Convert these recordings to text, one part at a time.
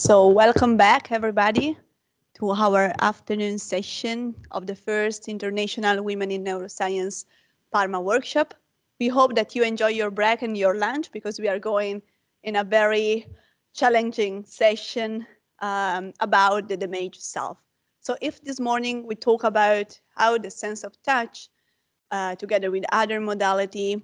So welcome back, everybody, to our afternoon session of the first International Women in Neuroscience Parma workshop. We hope that you enjoy your break and your lunch because we are going in a very challenging session um, about the damage self. So if this morning we talk about how the sense of touch, uh, together with other modality,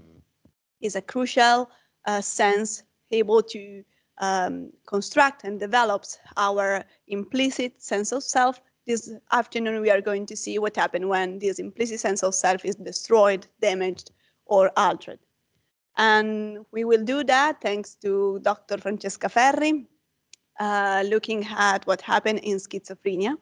is a crucial uh, sense able to um, construct and develops our implicit sense of self. This afternoon, we are going to see what happens when this implicit sense of self is destroyed, damaged, or altered. And we will do that thanks to Dr. Francesca Ferri, uh, looking at what happened in schizophrenia.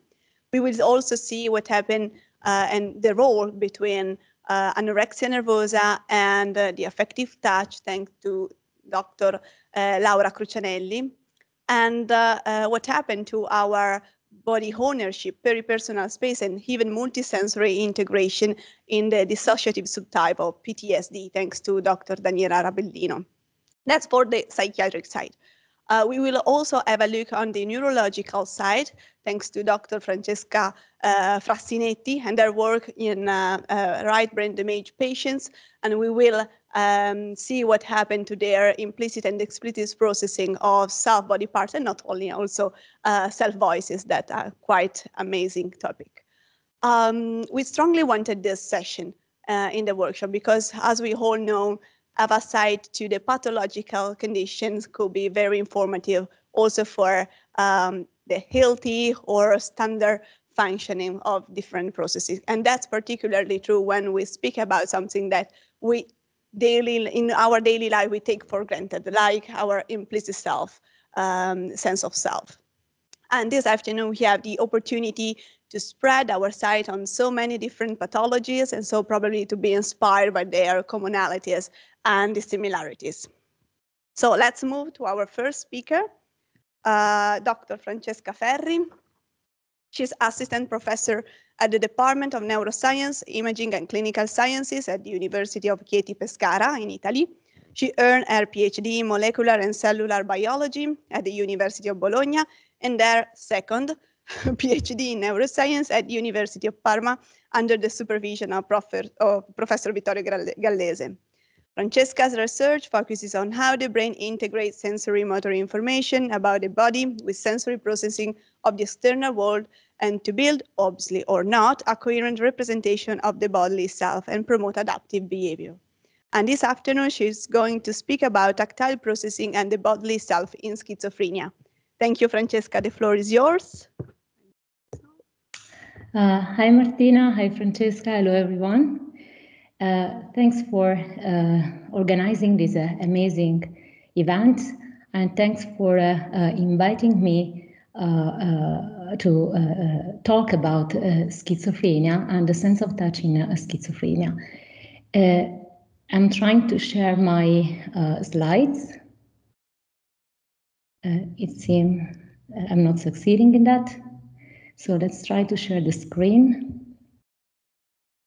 We will also see what happened uh, and the role between uh, anorexia nervosa and uh, the affective touch, thanks to Dr. Uh, Laura Crucianelli, and uh, uh, what happened to our body ownership, peripersonal space, and even multisensory integration in the dissociative subtype of PTSD, thanks to Dr. Daniela Rabellino. That's for the psychiatric side. Uh, we will also have a look on the neurological side, thanks to Dr. Francesca uh, Frassinetti and their work in uh, right brain damage patients. And we will um, see what happened to their implicit and explicit processing of self-body parts, and not only also uh, self-voices that are quite amazing topic. Um, we strongly wanted this session uh, in the workshop because, as we all know, side to the pathological conditions could be very informative also for um, the healthy or standard functioning of different processes. And that's particularly true when we speak about something that we daily in our daily life we take for granted, like our implicit self, um, sense of self. And this afternoon we have the opportunity to spread our sight on so many different pathologies and so probably to be inspired by their commonalities and the similarities. So let's move to our first speaker, uh, Dr. Francesca Ferri. She's assistant professor at the Department of Neuroscience, Imaging and Clinical Sciences at the University of Chieti Pescara in Italy. She earned her PhD in molecular and cellular biology at the University of Bologna and her second PhD in neuroscience at the University of Parma under the supervision of, Prof of Professor Vittorio Gallese. Francesca's research focuses on how the brain integrates sensory motor information about the body with sensory processing of the external world and to build, obviously or not, a coherent representation of the bodily self and promote adaptive behavior. And this afternoon, she's going to speak about tactile processing and the bodily self in schizophrenia. Thank you, Francesca. The floor is yours. Uh, hi, Martina. Hi, Francesca. Hello, everyone. Uh, thanks for uh, organizing this uh, amazing event, and thanks for uh, uh, inviting me to uh, uh, talk about uh, schizophrenia and the sense of touch in schizophrenia. I'm trying to share my slides. it seems I'm not succeeding in that. So let's try to share the screen.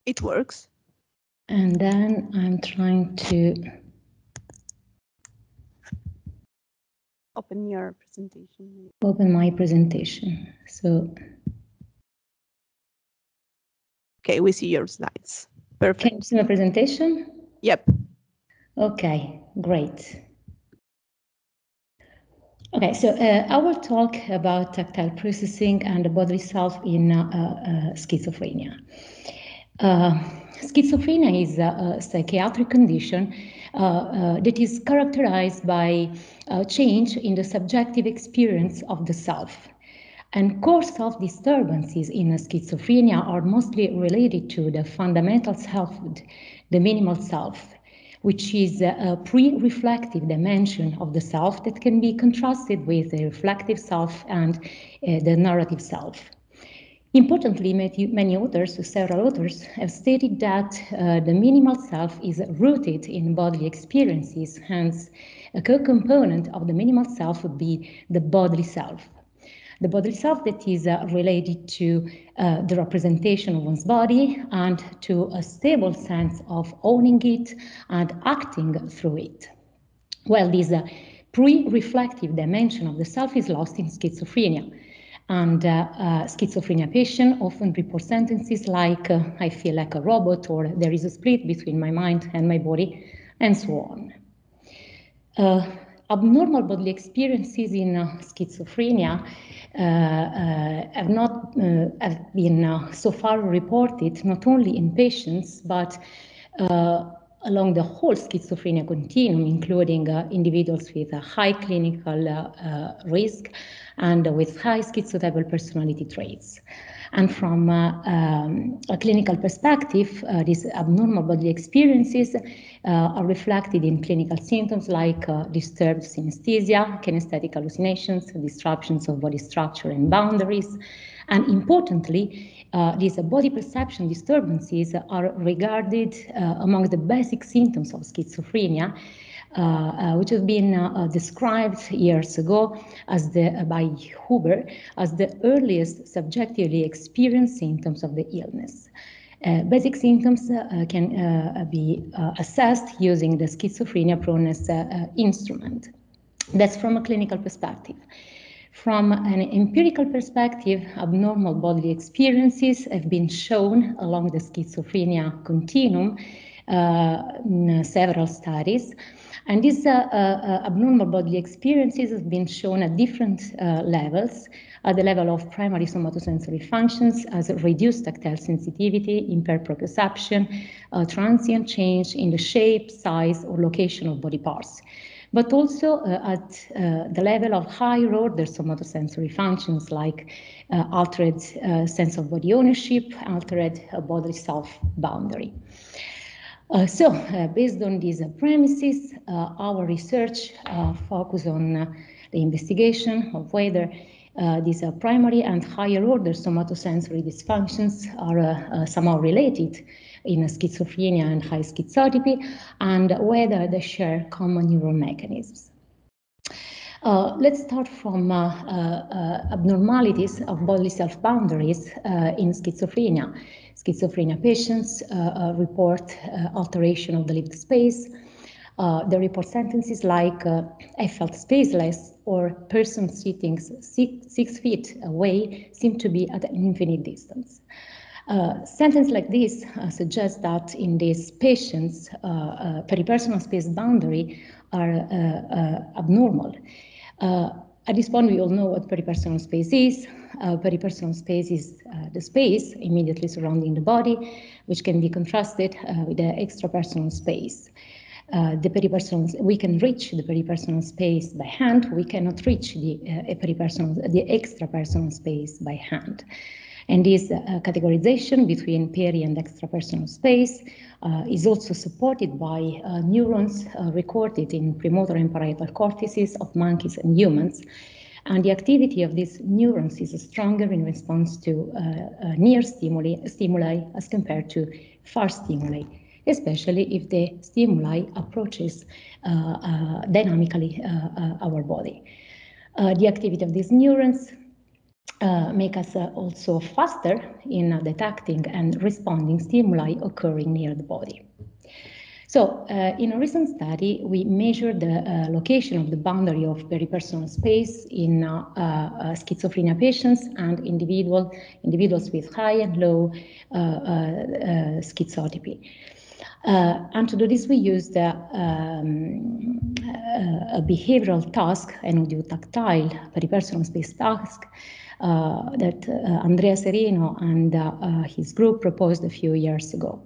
It works. And then I'm trying to open your presentation. Open my presentation. So Okay, we see your slides. Perfect. Can you see my presentation? Yep. Okay, great. Okay, so uh, I will talk about tactile processing and the bodily self in uh, uh, schizophrenia. Uh, schizophrenia is a, a psychiatric condition Uh, uh, that is characterized by a change in the subjective experience of the self. And core self disturbances in schizophrenia are mostly related to the fundamental selfhood, the minimal self, which is a pre-reflective dimension of the self that can be contrasted with the reflective self and uh, the narrative self. Importantly, many authors, several authors, have stated that uh, the minimal self is rooted in bodily experiences, hence a co-component of the minimal self would be the bodily self. The bodily self that is uh, related to uh, the representation of one's body and to a stable sense of owning it and acting through it. Well, this uh, pre-reflective dimension of the self is lost in schizophrenia. And uh, uh, schizophrenia patient often report sentences like, uh, I feel like a robot, or there is a split between my mind and my body, and so on. Uh, abnormal bodily experiences in uh, schizophrenia uh, have not have been so far reported, not only in patients, but along the whole schizophrenia continuum, including uh, individuals with a high clinical uh, uh, risk and with high schizotypal personality traits. And from uh, um, a clinical perspective, uh, these abnormal bodily experiences are reflected in clinical symptoms like disturbed synesthesia, kinesthetic hallucinations, disruptions of body structure and boundaries, and importantly, uh, these body perception disturbances are regarded uh, among the basic symptoms of schizophrenia, uh, uh which have been uh, uh, described years ago as the, by Huber as the earliest subjectively experienced symptoms of the illness. basic symptoms can be assessed using the schizophrenia proneness instrument. That's from a clinical perspective. From an empirical perspective, abnormal bodily experiences have been shown along the schizophrenia continuum uh, in several studies. And these uh, uh, abnormal bodily experiences have been shown at different uh, levels, at the level of primary somatosensory functions as reduced tactile sensitivity, impaired proprioception, transient change in the shape, size, or location of body parts but also uh, at uh, the level of higher order somatosensory functions like uh, altered sense of body ownership, altered bodily self-boundary. Uh, so, uh, based on these uh, premises, our research focus on the investigation of whether these primary and higher order somatosensory dysfunctions are somehow related in schizophrenia and high schizotypy, and whether they share common neural mechanisms. Uh, let's start from uh, uh, abnormalities of bodily self-boundaries uh, in schizophrenia. Schizophrenia patients uh, uh, report alteration of the lived space. they report sentences like, I felt spaceless, or person sitting six, six feet away seemed to be at an infinite distance. Uh, sentence like this uh, suggests that in these patients, uh, uh peripersonal space boundary are uh, uh, abnormal. at this point, we all know what peripersonal space is. peripersonal space is the space immediately surrounding the body, which can be contrasted with the extrapersonal space. Uh, the peripersonal, we can reach the peripersonal space by hand. We cannot reach the uh, peripersonal, the extrapersonal space by hand. And this uh, categorization between peri and extrapersonal space uh, is also supported by uh, neurons uh, recorded in premotor and parietal cortices of monkeys and humans. And the activity of these neurons is stronger in response to uh, uh, near stimuli, stimuli as compared to far stimuli, especially if the stimuli approaches dynamically our body. the activity of these neurons uh, make us uh, also faster in uh, detecting and responding stimuli occurring near the body. So, uh, in a recent study, we measured the uh, location of the boundary of peripersonal space in schizophrenia patients and individual, individuals with high and low schizotypy. Uh, and to do this, we used uh, um, a behavioral task, an audio-tactile peripersonal space task, that uh, Andrea Serino and uh, his group proposed a few years ago.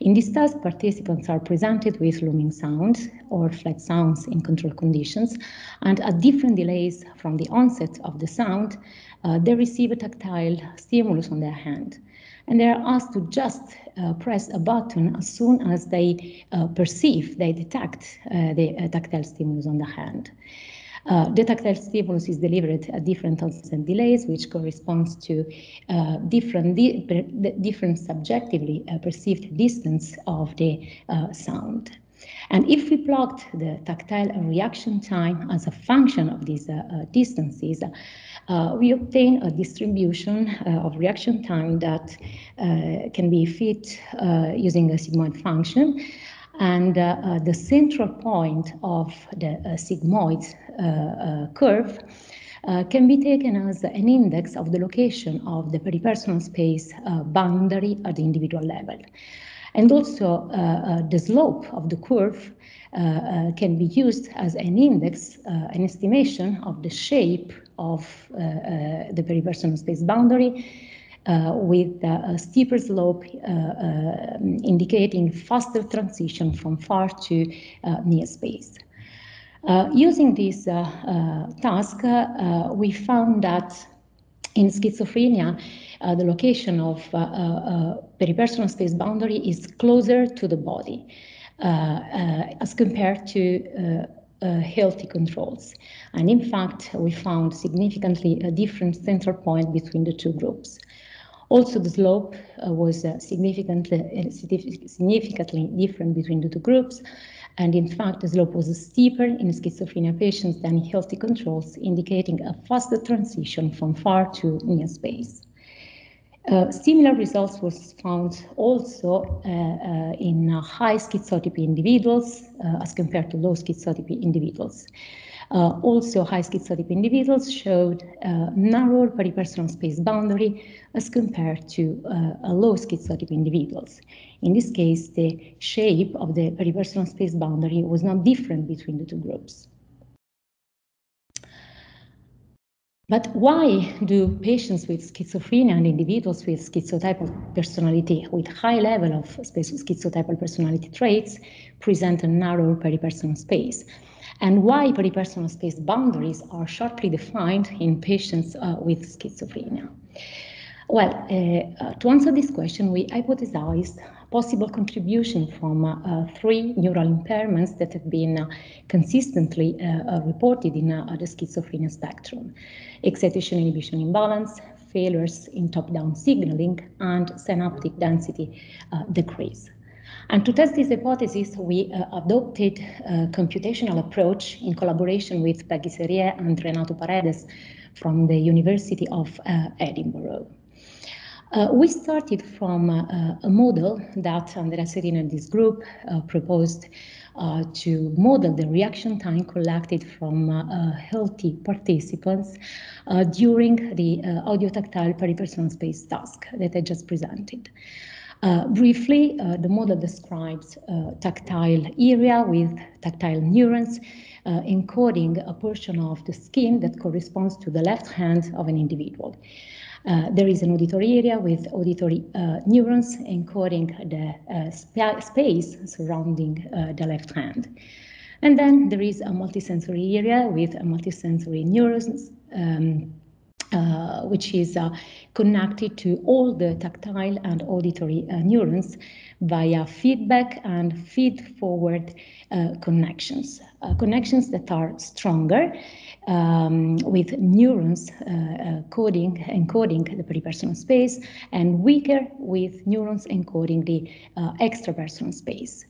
In this task, participants are presented with looming sounds or flat sounds in control conditions, and at different delays from the onset of the sound, uh, they receive a tactile stimulus on their hand. And they are asked to just uh, press a button as soon as they uh, perceive, they detect the tactile stimulus on the hand. Uh, the tactile stimulus is delivered at different onset delays, which corresponds to uh, different, di different subjectively uh, perceived distance of the uh, sound. And if we plot the tactile reaction time as a function of these uh, uh, distances, we obtain a distribution of reaction time that can be fit using a sigmoid function And uh, uh, the central point of the uh, sigmoid curve uh, can be taken as an index of the location of the peripersonal space uh, boundary at the individual level. And also uh, the slope of the curve can be used as an index, an estimation of the shape of the peripersonal space boundary uh, with uh, a steeper slope uh, indicating faster transition from far to near space. Uh, using this uh, uh, task, we found that in schizophrenia, the location of peripersonal space boundary is closer to the body as compared to uh, healthy controls. And in fact, we found significantly a different central point between the two groups. Also, the slope uh, was uh, significantly, significantly different between the two groups, and in fact, the slope was steeper in schizophrenia patients than in healthy controls, indicating a faster transition from far to near space. Uh, similar results was found also uh, uh, in high schizotypy individuals uh, as compared to low schizotypy individuals. Uh, also, high schizotypy individuals showed uh, narrower peripersonal space boundary as compared to uh, low schizotypy individuals. In this case, the shape of the peripersonal space boundary was not different between the two groups. But why do patients with schizophrenia and individuals with schizotypal personality, with high level of schizotypal personality traits, present a narrow peripersonal space? And why peripersonal space boundaries are sharply defined in patients uh, with schizophrenia. Well, uh, uh, to answer this question, we hypothesized possible contribution from uh, uh, three neural impairments that have been uh, consistently reported in the schizophrenia spectrum. Excitation inhibition imbalance, failures in top-down signaling, and synaptic density decrease. And to test this hypothesis, we uh, adopted a computational approach in collaboration with Peggy Seriès and Renato Paredes from the University of uh, Edinburgh. Uh, we started from uh, a model that Andrea Serino and this group uh, proposed uh, to model the reaction time collected from healthy participants during the audio-tactile peripersonal space task that I just presented. Uh, briefly, uh, the model describes uh, tactile area with tactile neurons uh, encoding a portion of the skin that corresponds to the left hand of an individual. Uh, there is an auditory area with auditory uh, neurons encoding the sp space surrounding the left hand. And then there is a multisensory area with multisensory neurons um, uh, which is uh, connected to all the tactile and auditory uh, neurons via feedback and feed-forward uh, connections, uh, connections that are stronger um, with neurons coding, encoding the peripersonal space and weaker with neurons encoding the extrapersonal space.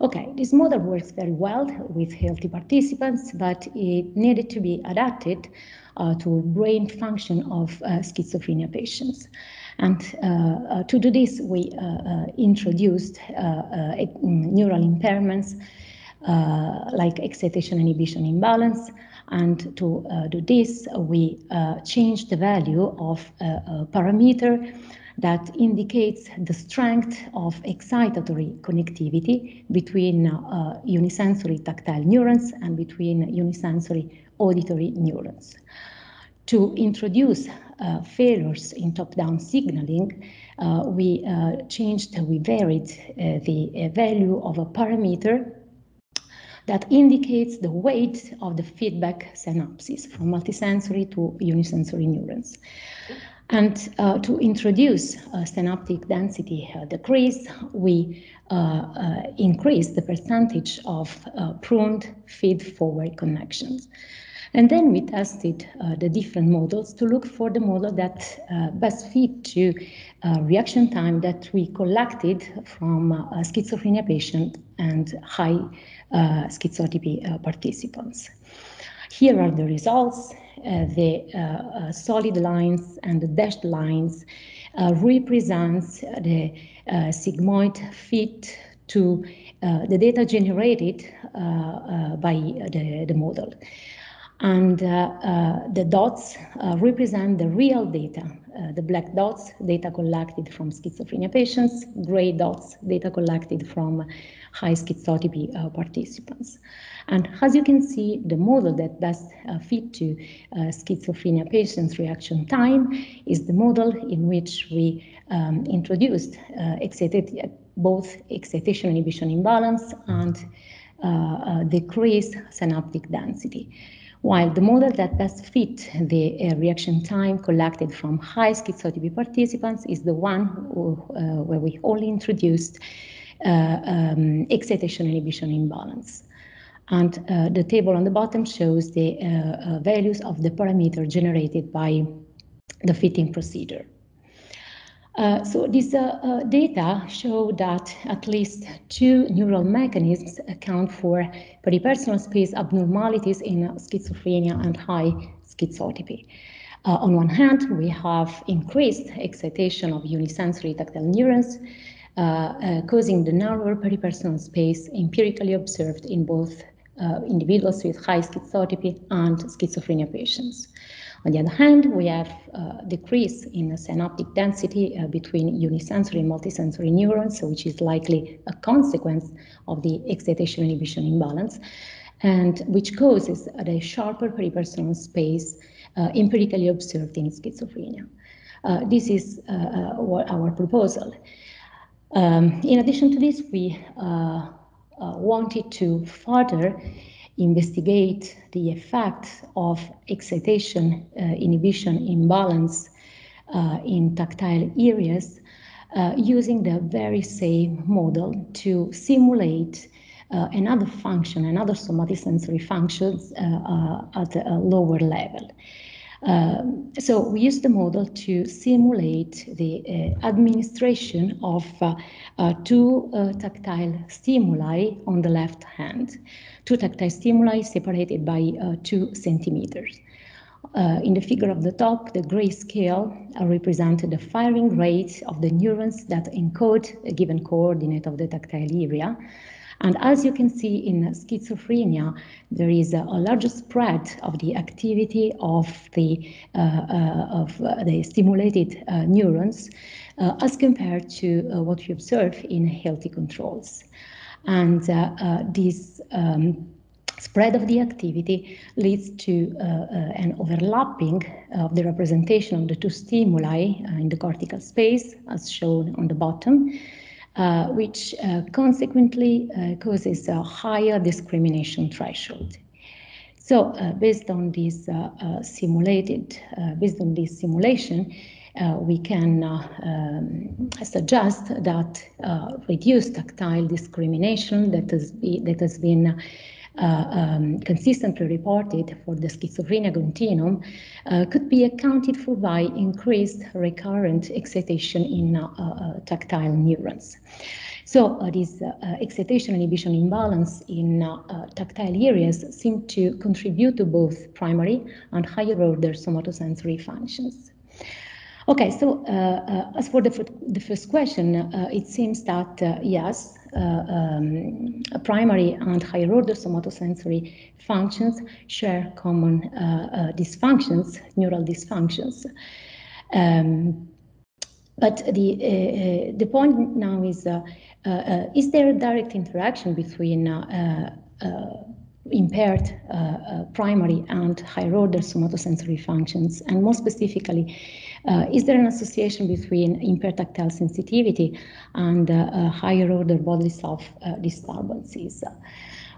Okay, this model works very well with healthy participants, but it needed to be adapted uh, to brain function of uh, schizophrenia patients. And uh, uh to do this, we uh, uh, introduced neural impairments like excitation inhibition imbalance. And to do this, we changed the value of a parameter that indicates the strength of excitatory connectivity between uh, unisensory tactile neurons and between unisensory auditory neurons. To introduce uh, failures in top-down signaling, uh, we uh, changed, we varied uh, the uh, value of a parameter that indicates the weight of the feedback synapses from multisensory to unisensory neurons. And uh, to introduce a synaptic density uh, decrease, we uh, uh increase the percentage of uh, pruned feed-forward connections. And then we tested uh, the different models to look for the model that best fit to reaction time that we collected from schizophrenia patient and high schizotypy participants. Here are the results. Uh, the uh, uh, solid lines and the dashed lines represents the sigmoid fit to uh, the data generated uh, uh, by the, the model. And the dots represent the real data. the black dots, data collected from schizophrenia patients, gray dots, data collected from high schizotypy participants. And as you can see, the model that best uh, fit to uh, schizophrenia patients' reaction time is the model in which we um, introduced uh, excited, both excitation inhibition imbalance and uh, uh, decreased synaptic density. While the model that best fit the uh, reaction time collected from high schizotypy participants is the one who, where we only introduced um, excitation inhibition imbalance. And uh, the table on the bottom shows the uh, uh, values of the parameter generated by the fitting procedure. Uh, so these uh, uh, data show that at least two neural mechanisms account for peripersonal space abnormalities in schizophrenia and high schizotypy. on one hand, we have increased excitation of unisensory tactile neurons, causing the narrower peripersonal space empirically observed in both uh, individuals with high schizotypy and schizophrenia patients. On the other hand, we have uh, decrease in synaptic density uh, between unisensory and multisensory neurons, which is likely a consequence of the excitation inhibition imbalance, and which causes a sharper peripersonal space uh, empirically observed in schizophrenia. Uh, this is uh, our proposal. Um, in addition to this, we wanted to further investigate the effect of excitation uh, inhibition imbalance uh, in tactile areas uh, using the very same model to simulate uh, another function, another somatosensory functions uh, at a lower level. Um, so we use the model to simulate the uh, administration of uh, uh, two uh, tactile stimuli on the left hand, two tactile stimuli separated by uh, two centimeters. Uh, in the figure of the top, the gray scale represented the firing rate of the neurons that encode a given coordinate of the tactile area. And as you can see in schizophrenia, there is a, a larger spread of the activity of the, uh, uh, of, uh, the stimulated uh, neurons uh, as compared to what we observe in healthy controls. And this um, spread of the activity leads to uh, uh, an overlapping of the representation of the two stimuli in the cortical space, as shown on the bottom, uh, which uh, consequently uh, causes a higher discrimination threshold. So based on this simulated, based on this simulation, uh, we can uh, um, suggest that uh, reduced tactile discrimination that has, be, that has been uh, um, consistently reported for the schizophrenia continuum uh, could be accounted for by increased recurrent excitation in uh, tactile neurons. So uh, this uh, excitation inhibition imbalance in uh, tactile areas seem to contribute to both primary and higher order somatosensory functions. Okay, so uh, uh, as for the, the first question, uh, it seems that yes, um, primary and higher order somatosensory functions share common dysfunctions, neural dysfunctions. Um, but the uh, the point now is: uh, uh, is there a direct interaction between impaired primary and higher order somatosensory functions, and more specifically, uh, is there an association between impaired tactile sensitivity and uh, higher order bodily self uh, disturbances?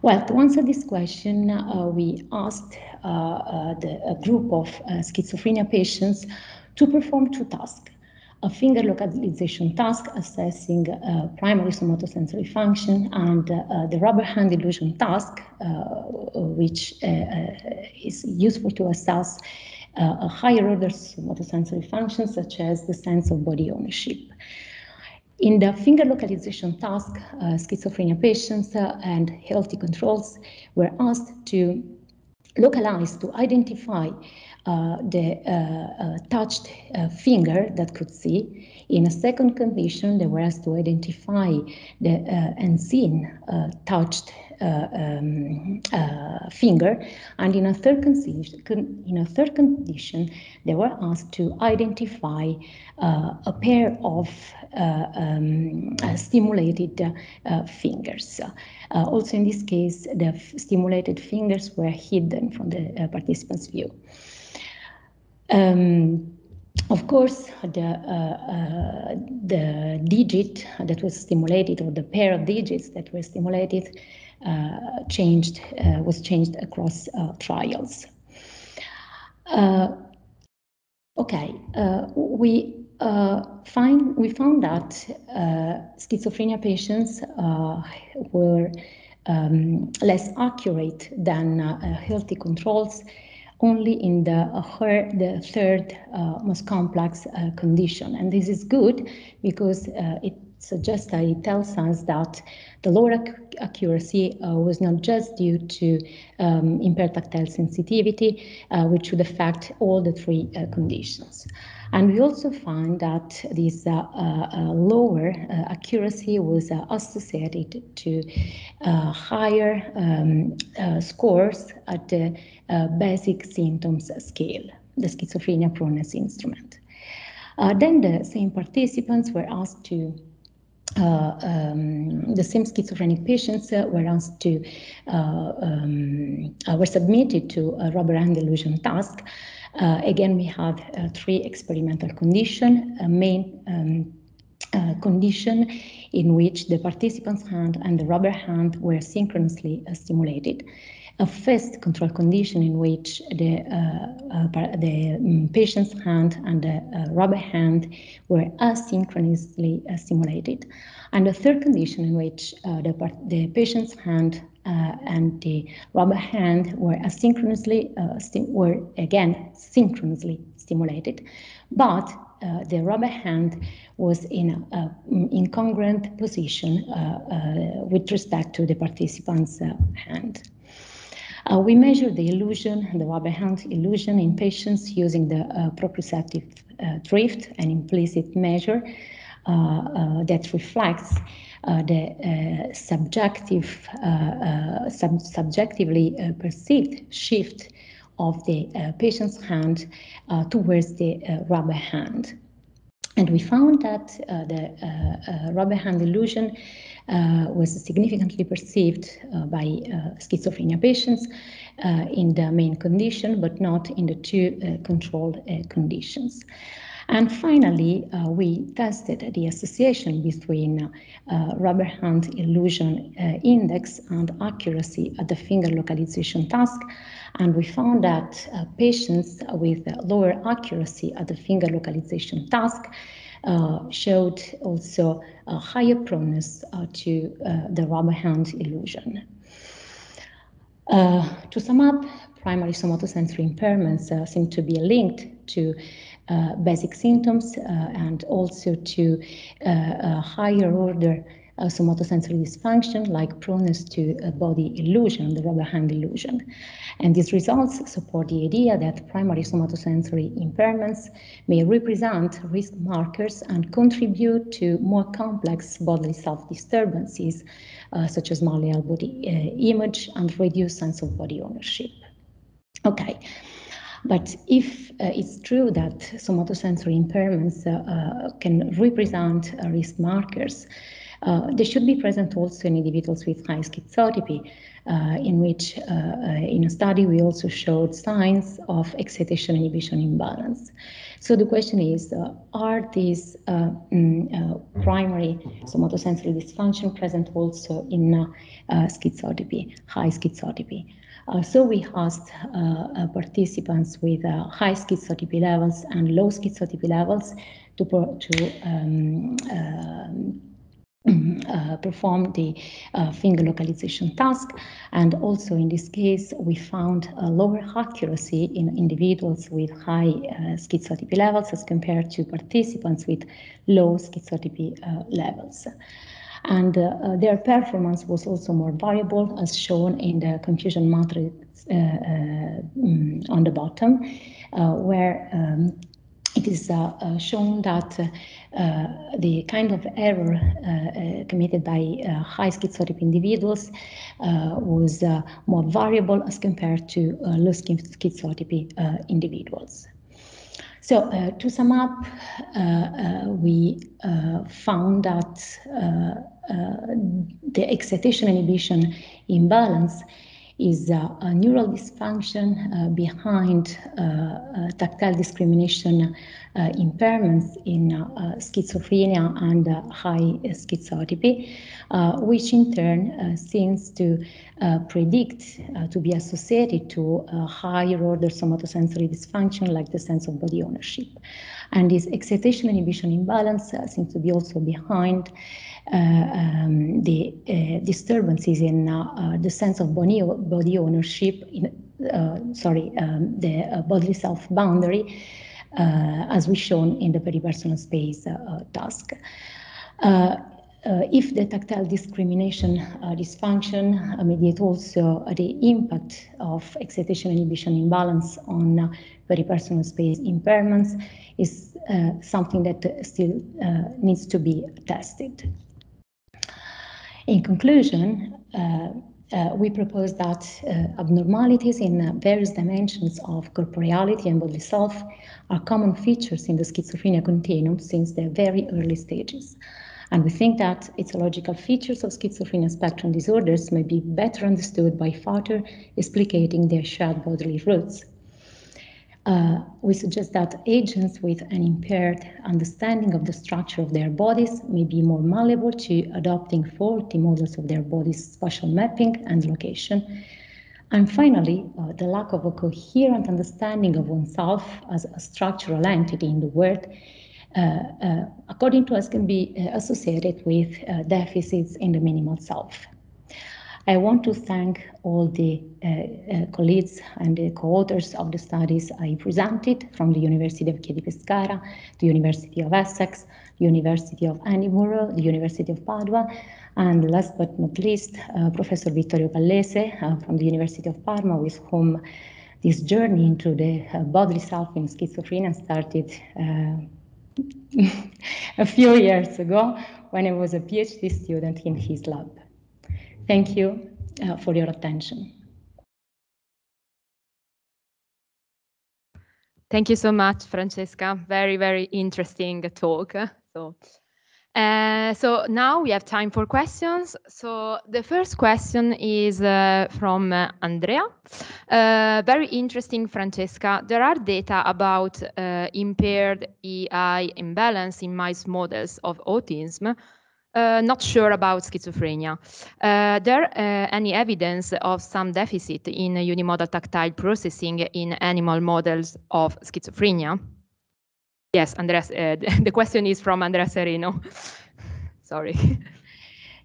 Well, to answer this question, uh, we asked uh, uh, the, a group of schizophrenia patients to perform two tasks. A finger localization task assessing primary somatosensory function and the rubber hand illusion task, which is useful to assess uh, higher order somatosensory functions such as the sense of body ownership. In the finger localization task, uh, schizophrenia patients uh, and healthy controls were asked to localize, to identify uh, the uh, uh, touched finger that could see. In a second condition, they were asked to identify the unseen touched uh, um, uh, finger. And in a third condition, in a third condition, they were asked to identify uh, a pair of um, stimulated fingers. also, in this case, the stimulated fingers were hidden from the participants' view. Um, of course, the, uh, uh, the digit that was stimulated, or the pair of digits that were stimulated, uh, changed uh, was changed across uh, trials. okay, we find we found that schizophrenia patients were um, less accurate than healthy controls only in the, uh, the third uh, most complex uh, condition. And this is good because it suggests that it tells us that the lower ac accuracy uh, was not just due to um, impaired tactile sensitivity, uh, which would affect all the three uh, conditions. And we also find that this uh, uh, lower uh, accuracy was associated to higher um, scores at the basic symptoms scale, the schizophrenia proneness instrument. then the same participants were asked to uh, um, the same schizophrenic patients uh, were asked to uh, um, were submitted to a rubber hand illusion task. again, we had three experimental conditions. A main um, uh, condition in which the participant's hand and the rubber hand were synchronously uh, stimulated a first control condition in which the, uh, uh, the um, patient's hand and the uh, rubber hand were asynchronously uh, stimulated, and a third condition in which uh, the, the patient's hand uh, and the rubber hand were asynchronously, were again synchronously stimulated, but uh, the rubber hand was in an incongruent position uh, uh, with respect to the participant's hand. Uh, we measure the illusion, the rubber hand illusion in patients using the uh, proprioceptive uh, drift, an implicit measure that reflects the subjective, sub subjectively perceived shift of the uh, patient's hand uh, towards the uh, rubber hand. And we found that the rubber hand illusion uh, was significantly perceived uh, by uh, schizophrenia patients in the main condition, but not in the two controlled conditions. And finally, uh, we tested the association between uh, rubber hand illusion uh, index and accuracy at the finger localization task. And we found that patients with lower accuracy at the finger localization task uh, showed also a higher proneness uh, to uh, the rubber hand illusion. to sum up, primary somatosensory impairments seem to be linked to uh, basic symptoms uh, and also to uh, higher order uh, somatosensory dysfunction like proneness to body illusion, the rubber hand illusion. And these results support the idea that primary somatosensory impairments may represent risk markers and contribute to more complex bodily self-disturbances, uh, such as malleable body uh, image and reduced sense of body ownership. Okay. But if uh, it's true that somatosensory impairments uh, uh, can represent risk markers, uh, they should be present also in individuals with high schizotypy, uh, in which, uh, in a study, we also showed signs of excitation inhibition imbalance. So the question is, are these mm, primary somatosensory dysfunction present also in schizotypy, high schizotypy? Uh, so we asked uh, uh, participants with high schizotypy levels and low schizotypy levels to, to um, uh, perform the uh, finger localization task. And also in this case, we found a lower accuracy in individuals with high uh, levels as compared to participants with low uh, levels. And uh, uh, their performance was also more variable as shown in the confusion matrix mm, on the bottom. where um, it is uh, uh, shown that uh, the kind of error committed by high schizotype individuals was more variable as compared to low schizotype individuals. So uh, to sum up, uh, uh, we found that the excitation inhibition imbalance is uh, a neural dysfunction uh, behind uh, tactile discrimination impairments in uh, schizophrenia and uh, high schizotypy, which in turn seems to predict to be associated to higher order somatosensory dysfunction like the sense of body ownership. And this excitation inhibition imbalance seems to be also behind uh, um, the uh, disturbances in uh, the sense of body, body ownership, in, sorry, um, the bodily self boundary, Uh, as we shown in the peripersonal space uh, uh, task. Uh, if the tactile discrimination uh, dysfunction uh, mediate also the impact of excitation inhibition imbalance on peripersonal space impairments is something that still needs to be tested. In conclusion, uh, we propose that uh, abnormalities in uh, various dimensions of corporeality and bodily self are common features in the schizophrenia continuum since their very early stages. And we think that etiological features of schizophrenia spectrum disorders may be better understood by further explicating their shared bodily roots. Uh, we suggest that agents with an impaired understanding of the structure of their bodies may be more malleable to adopting faulty models of their body's spatial mapping and location. And finally, uh, the lack of a coherent understanding of oneself as a structural entity in the world, uh, uh according to us, can be uh, associated with deficits in the minimal self. I want to thank all the uh, uh, colleagues and the co-authors of the studies I presented from the University of Chieti Pescara, the University of Essex, the University of Edinburgh, the University of Padua, and last but not least, uh, Professor Vittorio Gallese uh, from the University of Parma, with whom this journey into the uh, bodily self in schizophrenia started uh, a few years ago when I was a PhD student in his lab. Thank you uh, for your attention. Thank you so much, Francesca. Very, very interesting talk. So, uh, so now we have time for questions. So the first question is uh, from uh, Andrea. Very interesting, Francesca. There are data about uh, impaired EI imbalance in mice models of autism uh, not sure about schizophrenia. Uh, there uh, any evidence of some deficit in unimodal tactile processing in animal models of schizophrenia? Yes, Andreas, uh, the question is from Andrea Serino. Sorry.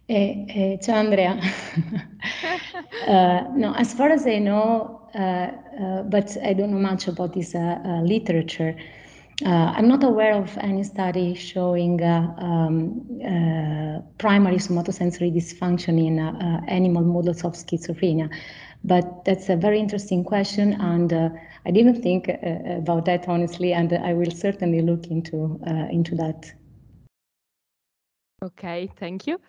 Eh, eh, ciao Andrea. uh, no, as far as I know, uh, but I don't know much about this literature. Uh, I'm not aware of any study showing uh, um, uh, primary somatosensory dysfunction in uh, uh, animal models of schizophrenia, but that's a very interesting question, and uh, I didn't think about that honestly, and I will certainly look into into that. Okay, thank you.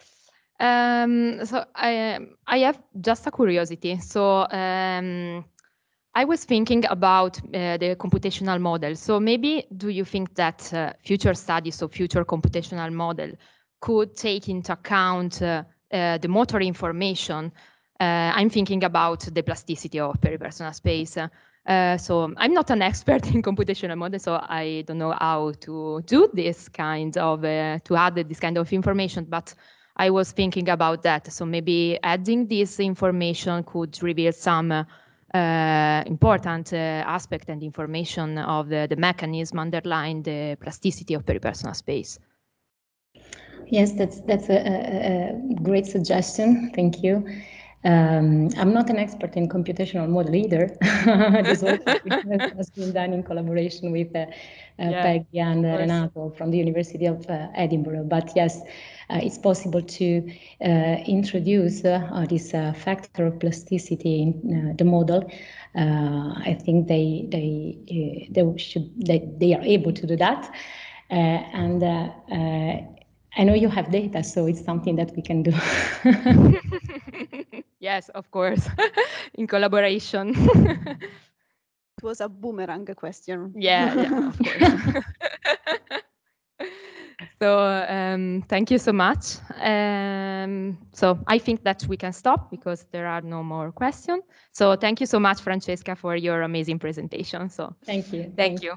Um, so I I have just a curiosity. So. Um, I was thinking about uh, the computational model. So maybe do you think that uh, future studies of future computational model could take into account uh, uh the motor information? Uh, I'm thinking about the plasticity of peripersonal space. Uh, so I'm not an expert in computational model, so I don't know how to do this kind of, to add this kind of information, but I was thinking about that. So maybe adding this information could reveal some uh, important uh, aspect and information of the, the mechanism underlying the plasticity of peripersonal space. Yes, that's that's a, a, a great suggestion. Thank you. Um, I'm not an expert in computational model either. this work has been done in collaboration with uh, uh, yeah, Peggy and uh, Renato from the University of uh, Edinburgh. But yes, uh, it's possible to uh, introduce this factor of plasticity in the model. I think they they they should they, they are able to do that, and I know you have data, so it's something that we can do. yes, of course, in collaboration. it was a boomerang question. Yeah, yeah of course. so um, thank you so much. Um, so I think that we can stop because there are no more questions. So thank you so much, Francesca, for your amazing presentation. So thank you. Thank you.